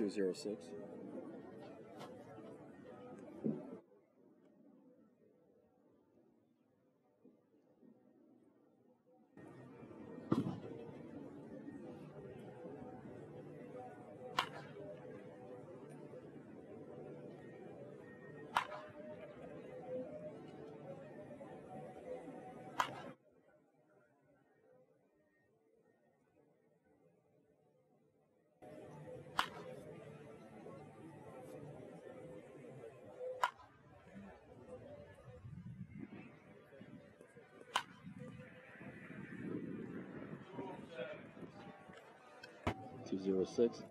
206. Two zero six.